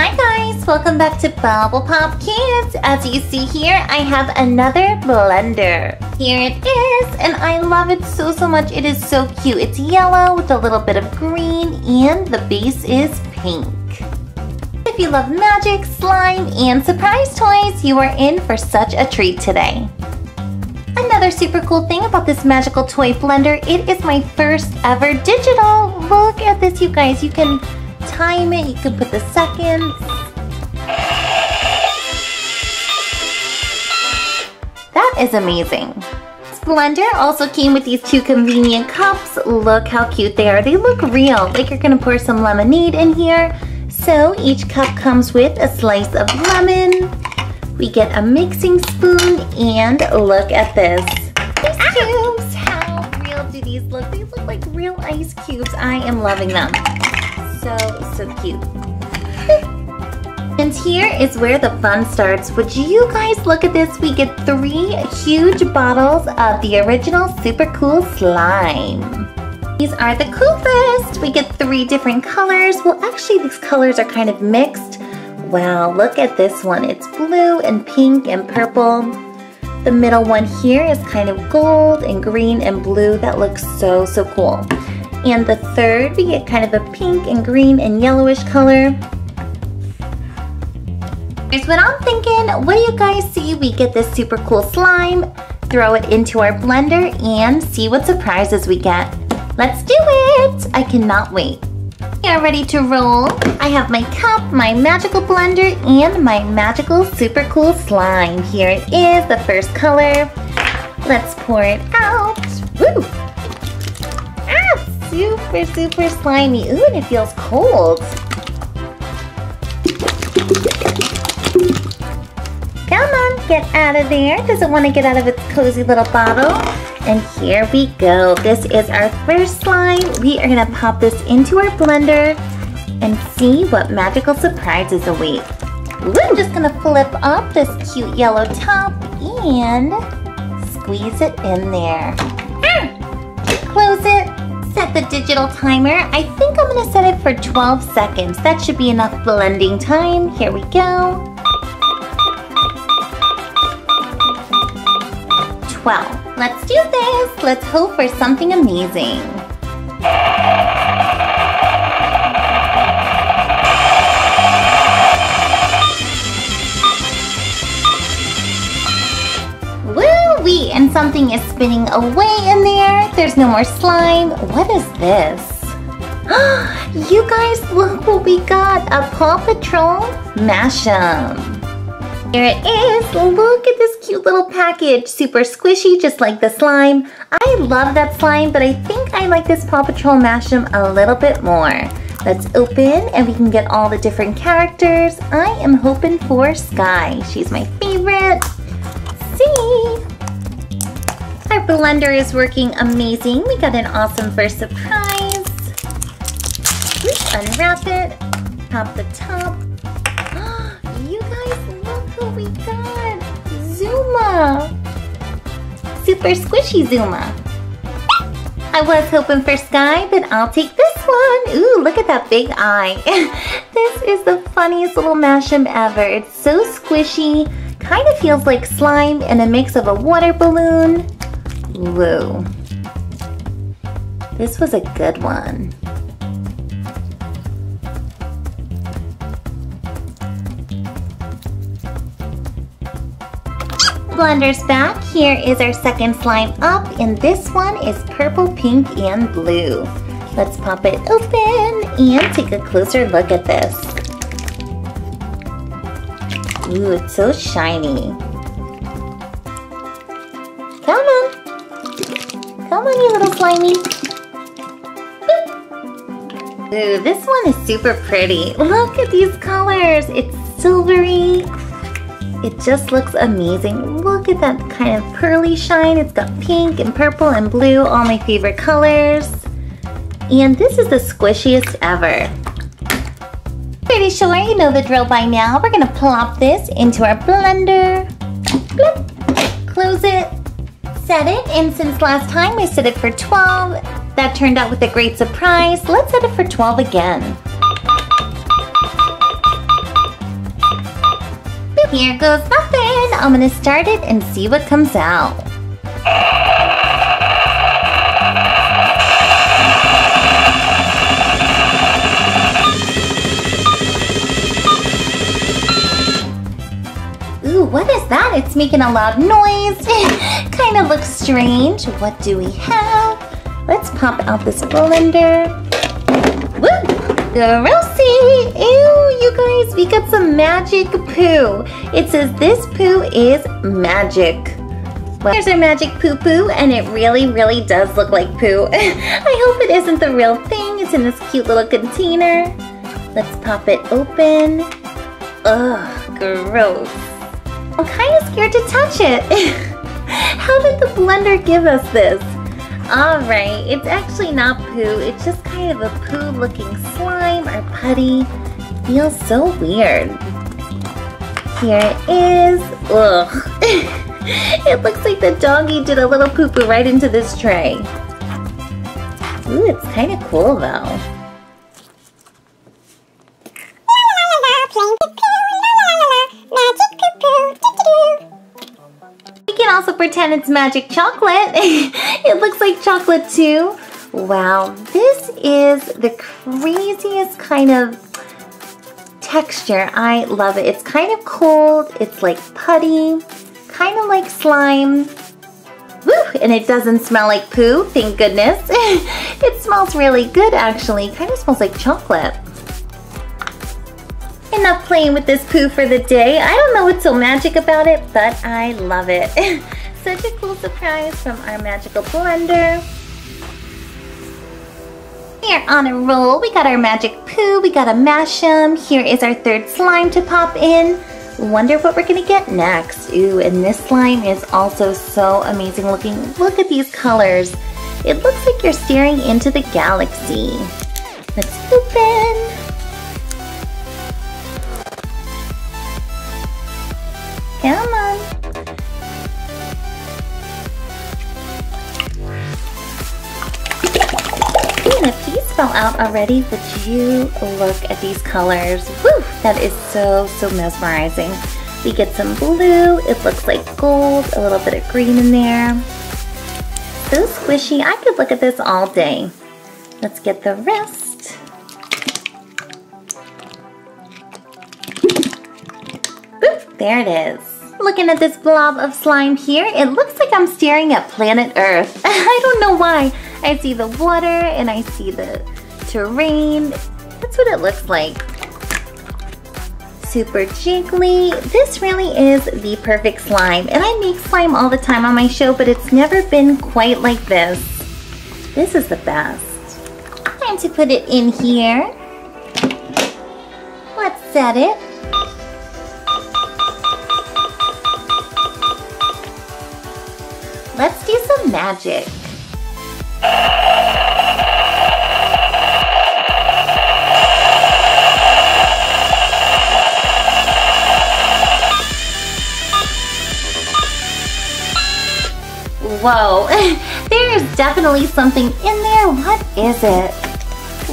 Hi guys, welcome back to Bubble Pop Kids. As you see here, I have another blender. Here it is, and I love it so, so much. It is so cute. It's yellow with a little bit of green, and the base is pink. If you love magic, slime, and surprise toys, you are in for such a treat today. Another super cool thing about this magical toy blender, it is my first ever digital. Look at this, you guys. You can time it, you can put the seconds. That is amazing. Blender also came with these two convenient cups. Look how cute they are. They look real, like you're gonna pour some lemonade in here. So each cup comes with a slice of lemon. We get a mixing spoon and look at this. These ah! cubes, how real do these look? They look like real ice cubes. I am loving them so, so cute. and here is where the fun starts. Would you guys look at this? We get three huge bottles of the original Super Cool Slime. These are the coolest. We get three different colors. Well, actually, these colors are kind of mixed. Wow, look at this one. It's blue and pink and purple. The middle one here is kind of gold and green and blue. That looks so, so cool. And the third, we get kind of a pink and green and yellowish color. Here's what I'm thinking. What do you guys see? We get this super cool slime, throw it into our blender, and see what surprises we get. Let's do it! I cannot wait. We are ready to roll. I have my cup, my magical blender, and my magical super cool slime. Here it is, the first color. Let's pour it out. Woo! Super, super slimy. Ooh, and it feels cold. Come on, get out of there. Doesn't want to get out of its cozy little bottle. And here we go. This is our first slime. We are gonna pop this into our blender and see what magical surprises await. I'm just gonna flip up this cute yellow top and squeeze it in there. The digital timer. I think I'm gonna set it for 12 seconds. That should be enough blending time. Here we go. 12. Let's do this. Let's hope for something amazing. Something is spinning away in there. There's no more slime. What is this? you guys, look what we got. A Paw Patrol Mashem. Here it is. Look at this cute little package. Super squishy, just like the slime. I love that slime, but I think I like this Paw Patrol Mashem a little bit more. Let's open and we can get all the different characters. I am hoping for Skye. She's my favorite. See? Our blender is working amazing. We got an awesome first surprise. Let's unwrap it, pop the top. you guys, look who we got. Zuma. Super squishy Zuma. I was hoping for Skye, but I'll take this one. Ooh, look at that big eye. this is the funniest little Mashem ever. It's so squishy, kind of feels like slime and a mix of a water balloon Woo. This was a good one. Blender's back. Here is our second slime up, and this one is purple, pink, and blue. Let's pop it open and take a closer look at this. Ooh, it's so shiny. Slimy. Ooh, this one is super pretty. Look at these colors. It's silvery. It just looks amazing. Look at that kind of pearly shine. It's got pink and purple and blue, all my favorite colors. And this is the squishiest ever. Pretty sure you know the drill by now. We're gonna plop this into our blender. Close it set it, and since last time we set it for 12, that turned out with a great surprise, let's set it for 12 again. Here goes nothing! I'm gonna start it and see what comes out. What is that? It's making a loud noise. kind of looks strange. What do we have? Let's pop out this blender. Woo! Grossy! Ew, you guys, we got some magic poo. It says this poo is magic. Well, here's our magic poo poo, and it really, really does look like poo. I hope it isn't the real thing. It's in this cute little container. Let's pop it open. Ugh, gross. I'm kind of scared to touch it. How did the blender give us this? Alright, it's actually not poo. It's just kind of a poo looking slime or putty. Feels so weird. Here it is. Ugh. it looks like the doggy did a little poo poo right into this tray. Ooh, it's kind of cool though. Pretend it's magic chocolate. it looks like chocolate too. Wow, this is the craziest kind of texture. I love it. It's kind of cold. It's like putty, kind of like slime. Woo! And it doesn't smell like poo, thank goodness. it smells really good actually. Kind of smells like chocolate. Enough playing with this poo for the day. I don't know what's so magic about it, but I love it. Such a cool surprise from our magical blender. We're on a roll. We got our magic poo. We got a mashem. Here is our third slime to pop in. Wonder what we're gonna get next. Ooh, and this slime is also so amazing looking. Look at these colors. It looks like you're staring into the galaxy. Let's out already, but you look at these colors. Woo! That is so, so mesmerizing. We get some blue, it looks like gold, a little bit of green in there. So squishy, I could look at this all day. Let's get the rest. Boop, there it is. Looking at this blob of slime here, it looks like I'm staring at planet Earth. I don't know why. I see the water and I see the terrain. That's what it looks like. Super jiggly. This really is the perfect slime. And I make slime all the time on my show, but it's never been quite like this. This is the best. Time to put it in here. Let's set it. Let's do some magic. Whoa, there's definitely something in there. What is it?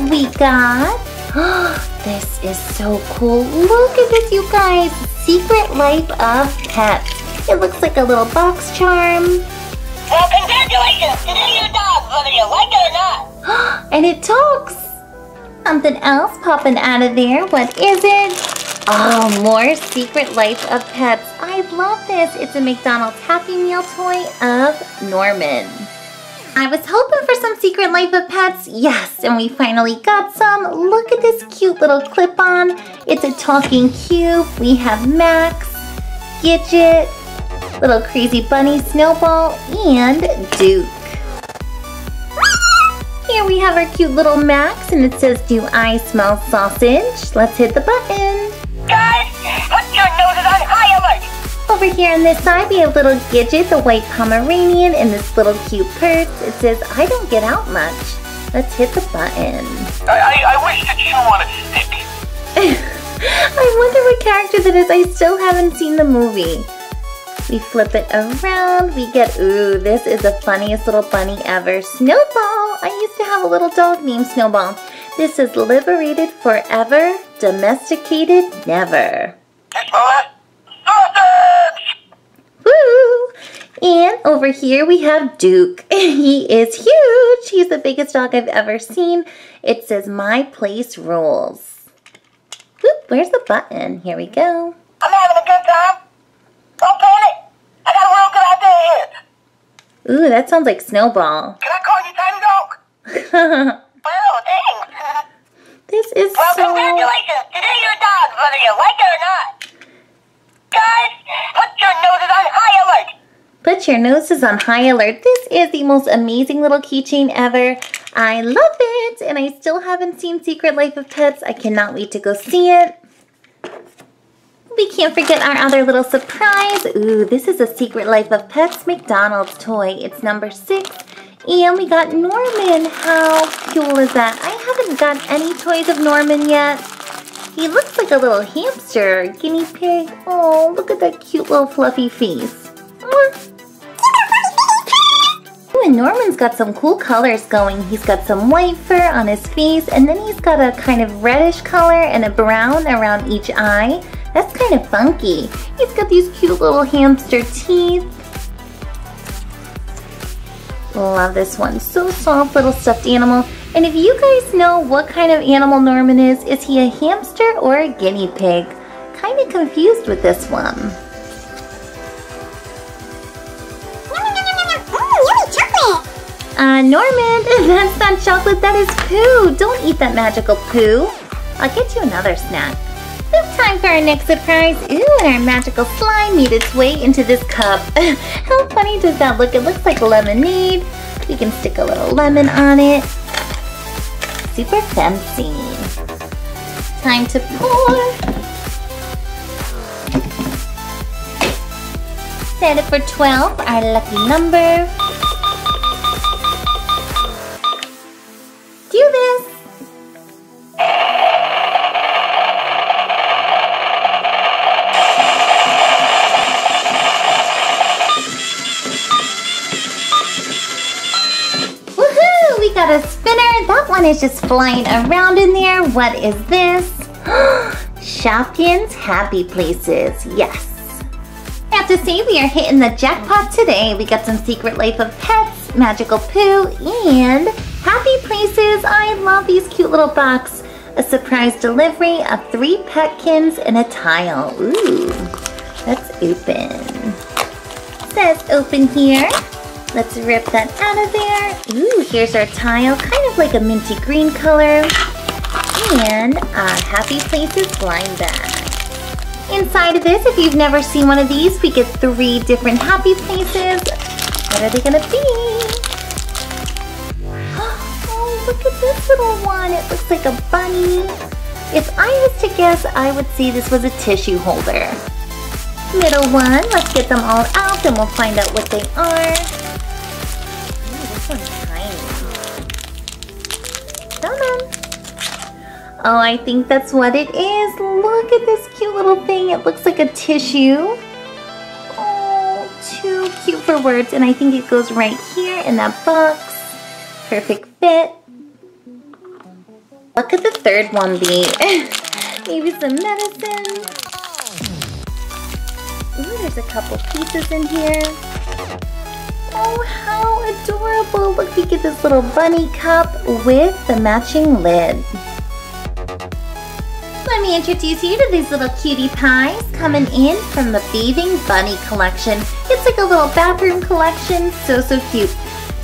We got, this is so cool. Look at this, you guys. Secret Life of Pets. It looks like a little box charm. Well, congratulations to the new dog, whether you like it or not. and it talks. Something else popping out of there. What is it? Oh, more Secret Life of Pets. I love this. It's a McDonald's Happy Meal toy of Norman. I was hoping for some Secret Life of Pets. Yes, and we finally got some. Look at this cute little clip-on. It's a talking cube. We have Max, Gidget, little crazy bunny Snowball, and Duke. Here we have our cute little Max, and it says, do I smell sausage? Let's hit the button. Guys, put your noses on high alert! Over here on this side, we have little Gidget, the white Pomeranian, and this little cute purse. It says, I don't get out much. Let's hit the button. I, I, I wish to chew on a stick. I wonder what character that is. I still haven't seen the movie. We flip it around. We get, ooh, this is the funniest little bunny ever. Snowball. I used to have a little dog named Snowball. This is liberated forever, domesticated never. That? And over here we have Duke. he is huge. He's the biggest dog I've ever seen. It says My Place Rules. Whoop, where's the button? Here we go. I'm having a good time. Don't panic. I got a real good idea here. Ooh, that sounds like Snowball. Can I call you Tiny Dog? Your is on high alert. This is the most amazing little keychain ever. I love it, and I still haven't seen Secret Life of Pets. I cannot wait to go see it. We can't forget our other little surprise. Ooh, this is a Secret Life of Pets McDonald's toy. It's number six. And we got Norman. How cool is that? I haven't got any toys of Norman yet. He looks like a little hamster, guinea pig. Oh, look at that cute little fluffy face. And Norman's got some cool colors going. He's got some white fur on his face, and then he's got a kind of reddish color and a brown around each eye. That's kind of funky. He's got these cute little hamster teeth. Love this one. So soft little stuffed animal. And if you guys know what kind of animal Norman is, is he a hamster or a guinea pig? Kind of confused with this one. Uh, Norman, that's not chocolate, that is poo. Don't eat that magical poo. I'll get you another snack. It's time for our next surprise. Ooh, and our magical slime made its way into this cup. How funny does that look? It looks like lemonade. We can stick a little lemon on it. Super fancy. Time to pour. Set it for 12, our lucky number. One is just flying around in there. What is this? Shopkins Happy Places. Yes. I have to say we are hitting the jackpot today. We got some Secret Life of Pets, Magical Poo, and Happy Places. I love these cute little box. A surprise delivery of three Petkins and a tile. Ooh, let's open. Says open here. Let's rip that out of there. Ooh, here's our tile, kind of like a minty green color. And a Happy Places blind bag. Inside of this, if you've never seen one of these, we get three different happy places. What are they gonna be? Oh, look at this little one. It looks like a bunny. If I was to guess, I would say this was a tissue holder. Middle one, let's get them all out and we'll find out what they are. Oh, I think that's what it is. Look at this cute little thing. It looks like a tissue. Oh, too cute for words. And I think it goes right here in that box. Perfect fit. What could the third one be? Maybe some medicine. Ooh, there's a couple pieces in here. Oh, how adorable. Look, we get this little bunny cup with the matching lid. Me introduce you to these little cutie pies coming in from the Bathing Bunny collection. It's like a little bathroom collection, so, so cute.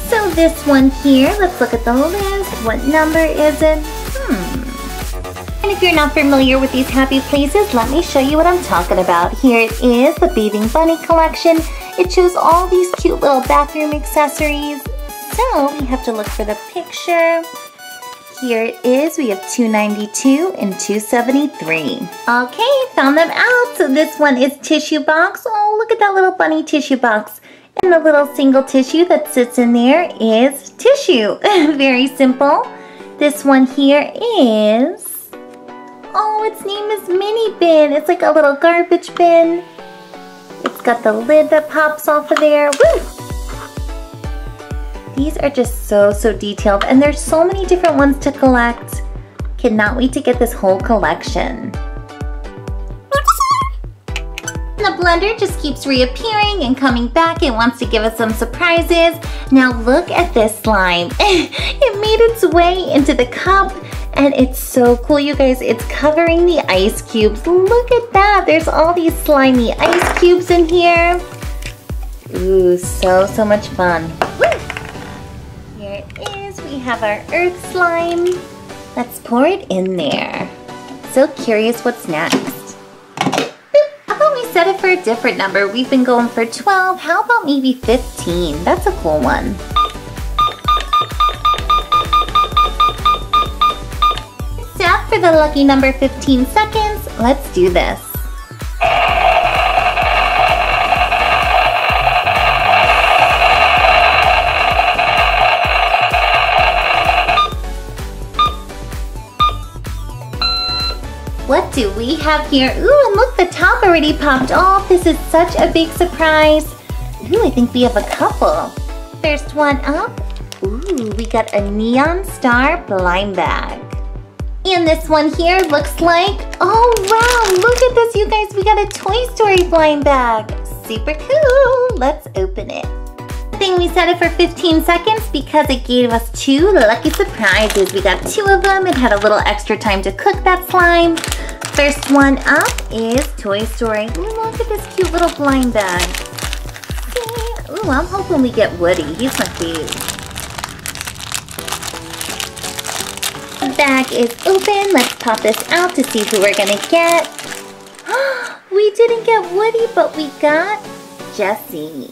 So this one here, let's look at the list. What number is it? Hmm. And if you're not familiar with these happy places, let me show you what I'm talking about. Here it is, the Bathing Bunny collection. It shows all these cute little bathroom accessories. So we have to look for the picture. Here it is. We have 292 and 273. Okay, found them out. So this one is tissue box. Oh, look at that little bunny tissue box. And the little single tissue that sits in there is tissue. Very simple. This one here is... Oh, its name is Mini Bin. It's like a little garbage bin. It's got the lid that pops off of there. Woo! These are just so, so detailed and there's so many different ones to collect. Cannot wait to get this whole collection. The blender just keeps reappearing and coming back and wants to give us some surprises. Now look at this slime. it made its way into the cup and it's so cool, you guys. It's covering the ice cubes. Look at that. There's all these slimy ice cubes in here. Ooh, so, so much fun. It is. We have our earth slime. Let's pour it in there. So curious what's next Boop. How about we set it for a different number. We've been going for 12. How about maybe 15? That's a cool one. Set for the lucky number 15 seconds. Let's do this. Do we have here? Ooh, and look, the top already popped off. This is such a big surprise. Ooh, I think we have a couple. First one up. Ooh, we got a Neon Star blind bag. And this one here looks like, oh wow, look at this you guys, we got a Toy Story blind bag. Super cool, let's open it. Thing we set it for 15 seconds because it gave us two lucky surprises. We got two of them, it had a little extra time to cook that slime. First one up is Toy Story. Ooh, look at this cute little blind bag. Ooh, I'm hoping we get Woody. He's my fave. The bag is open. Let's pop this out to see who we're gonna get. we didn't get Woody, but we got Jessie.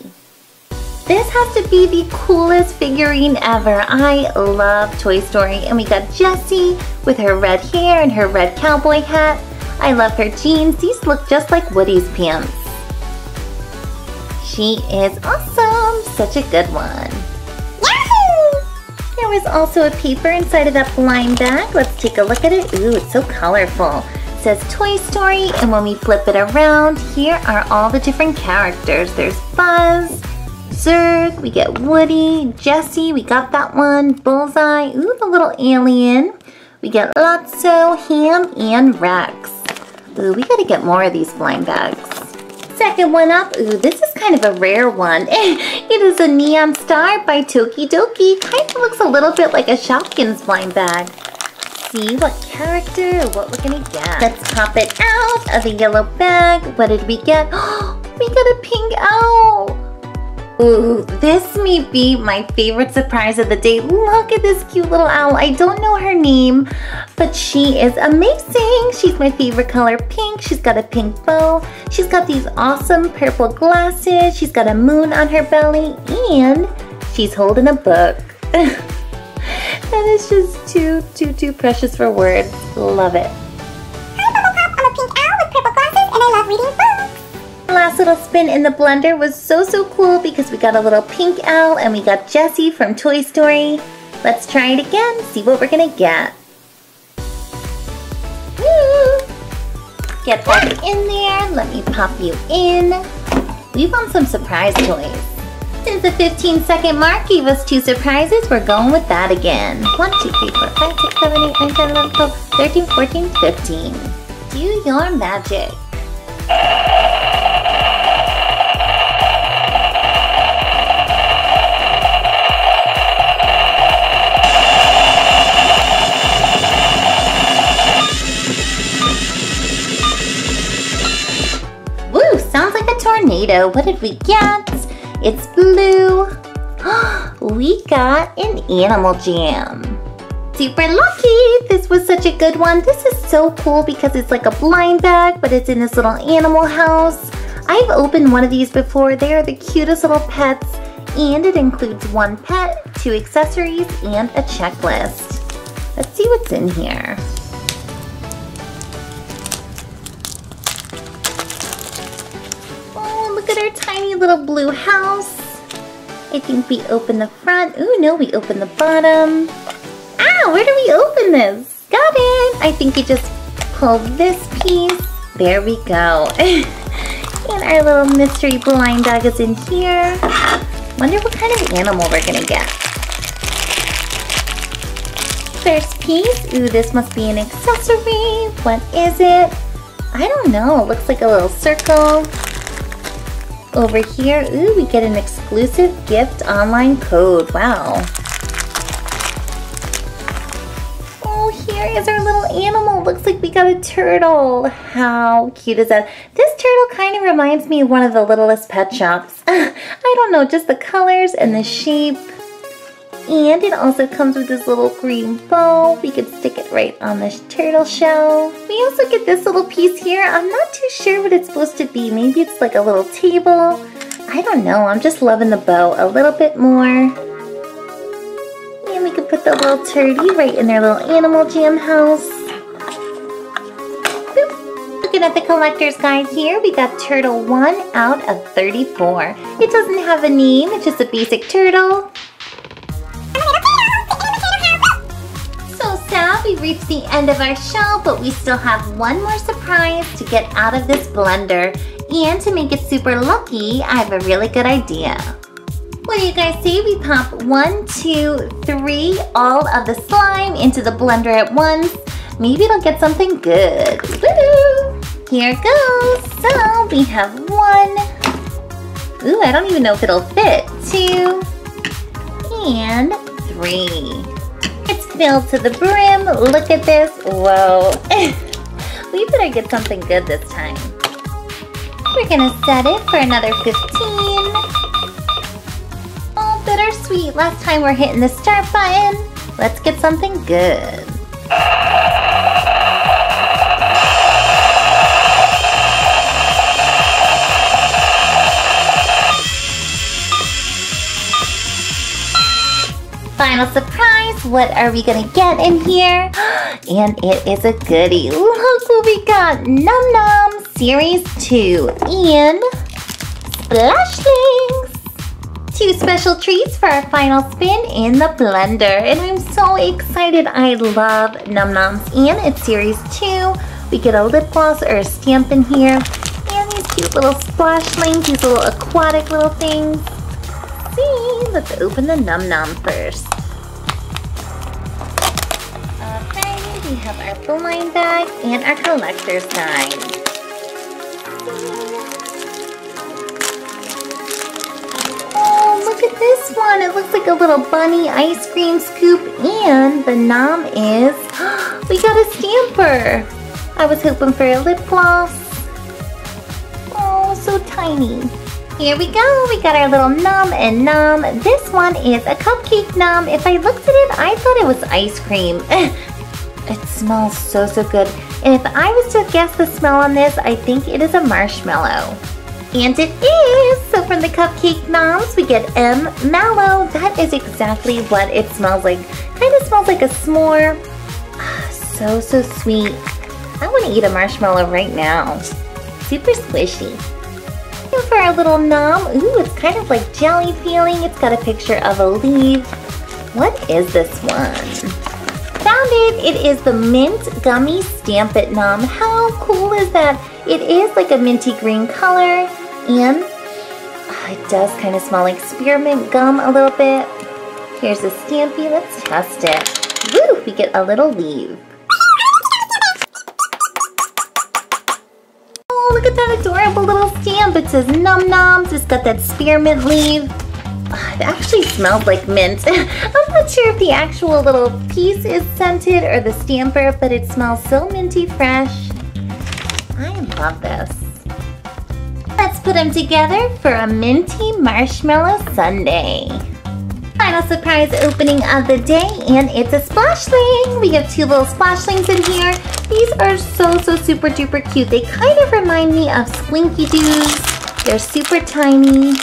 This has to be the coolest figurine ever. I love Toy Story. And we got Jessie with her red hair and her red cowboy hat. I love her jeans. These look just like Woody's pants. She is awesome. Such a good one. Yahoo! There was also a paper inside of that blind bag. Let's take a look at it. Ooh, it's so colorful. It says Toy Story, and when we flip it around, here are all the different characters. There's Buzz, Zurg, we get Woody, Jessie, we got that one, Bullseye, ooh, the little alien. We get Lotso, Ham, and Rex. Ooh, we gotta get more of these blind bags. Second one up, ooh, this is kind of a rare one. it is a Neon Star by Tokidoki. Kind of looks a little bit like a Shopkins blind bag. See what character, what we're gonna get. Let's pop it out of the yellow bag. What did we get? we got a pink owl. Ooh, this may be my favorite surprise of the day. Look at this cute little owl. I don't know her name, but she is amazing. She's my favorite color, pink. She's got a pink bow. She's got these awesome purple glasses. She's got a moon on her belly, and she's holding a book. that is just too, too, too precious for words. Love it. Hi, I'm a pink owl with purple glasses, and I love reading books. Last little spin in the blender was so, so cool because we got a little pink owl and we got Jessie from Toy Story. Let's try it again, see what we're gonna get. Woo! Get that in there, let me pop you in. We want some surprise toys. Since the 15 second mark gave us two surprises, we're going with that again. 1, 2, 3, 4, 5, 6, 7, 8, 9, 10, 11, 12, 13, 14, 15. Do your magic. Tornado. What did we get? It's blue. we got an animal jam. Super lucky! This was such a good one. This is so cool because it's like a blind bag, but it's in this little animal house. I've opened one of these before. They are the cutest little pets, and it includes one pet, two accessories, and a checklist. Let's see what's in here. Oh, look at our tiny little blue house. I think we open the front. Ooh, no, we open the bottom. Ah, where do we open this? Got it. I think you just pull this piece. There we go. and our little mystery blind dog is in here. Wonder what kind of animal we're gonna get. First piece. Ooh, this must be an accessory. What is it? I don't know. It looks like a little circle. Over here, ooh, we get an exclusive gift online code. Wow. Here is our little animal. Looks like we got a turtle. How cute is that? This turtle kind of reminds me of one of the littlest pet shops. I don't know, just the colors and the shape. And it also comes with this little green bow. We could stick it right on this turtle shell. We also get this little piece here. I'm not too sure what it's supposed to be. Maybe it's like a little table. I don't know. I'm just loving the bow a little bit more. And we could put the little turdy right in their little animal jam house. Boop. Looking at the collector's guide here, we got turtle 1 out of 34. It doesn't have a name, it's just a basic turtle. So sad we reached the end of our show, but we still have one more surprise to get out of this blender. And to make it super lucky, I have a really good idea. What do you guys see, we pop one, two, three, all of the slime into the blender at once? Maybe it'll get something good. Here goes. So we have one. Ooh, I don't even know if it'll fit. Two and three. It's filled to the brim. Look at this. Whoa. we better get something good this time. We're gonna set it for another 15. Bittersweet. Last time we're hitting the start button. Let's get something good. Final surprise, what are we gonna get in here? And it is a goodie. Look what we got, Num Nom Series 2 and Splashlings. Two special treats for our final spin in the blender. And I'm so excited, I love Num Noms. And it's Series 2. We get a lip gloss or a stamp in here. And these cute little splashlings, these little aquatic little things see. Let's open the Num Nom first. Okay, we have our blind bag and our collector's guide. At this one. It looks like a little bunny ice cream scoop and the nom is, we got a stamper. I was hoping for a lip gloss. Oh, so tiny. Here we go, we got our little num and num. This one is a cupcake num. If I looked at it, I thought it was ice cream. it smells so, so good. And if I was to guess the smell on this, I think it is a marshmallow. And it is! So from the cupcake noms, we get M Mallow. That is exactly what it smells like. Kind of smells like a s'more. Ah, so, so sweet. I want to eat a marshmallow right now. Super squishy. And for our little nom, ooh, it's kind of like jelly feeling. It's got a picture of a leaf. What is this one? Found it! It is the Mint Gummy Stamp It Nom. How cool is that? It is like a minty green color uh, it does kind of smell like spearmint gum a little bit. Here's the Stampy. Let's test it. Woo! We get a little leaf. Oh, look at that adorable little stamp. It says Num Noms. It's got that spearmint leaf. It actually smells like mint. I'm not sure if the actual little piece is scented or the stamper, but it smells so minty fresh. I love this. Let's put them together for a minty marshmallow sundae. Final surprise opening of the day, and it's a splashling. We have two little splashlings in here. These are so, so super duper cute. They kind of remind me of Slinky Doos. They're super tiny.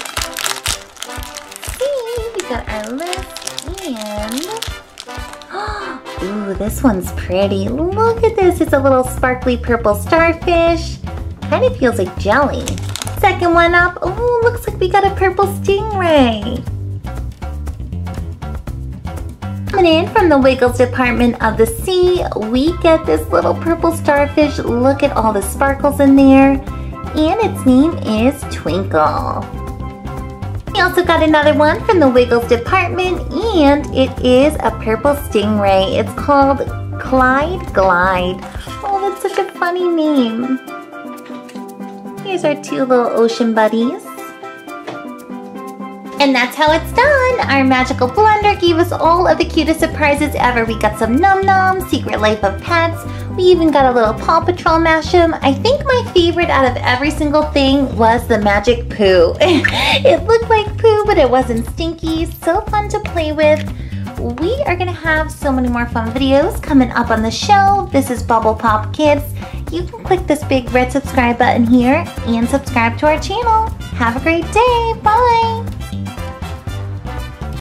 See, we got our list, and... Ooh, this one's pretty. Look at this. It's a little sparkly purple starfish. Kind of feels like jelly. Second one up. Oh, looks like we got a purple stingray. Coming in from the Wiggles department of the sea, we get this little purple starfish. Look at all the sparkles in there. And its name is Twinkle. We also got another one from the Wiggles department and it is a purple stingray. It's called Clyde Glide. Oh, that's such a funny name. Here's our two little ocean buddies. And that's how it's done. Our magical blender gave us all of the cutest surprises ever. We got some Num Nom, Secret Life of Pets. We even got a little Paw Patrol mashup. I think my favorite out of every single thing was the magic poo. it looked like poo, but it wasn't stinky. So fun to play with. We are gonna have so many more fun videos coming up on the show. This is Bubble Pop Kids. You can click this big red subscribe button here and subscribe to our channel. Have a great day. Bye.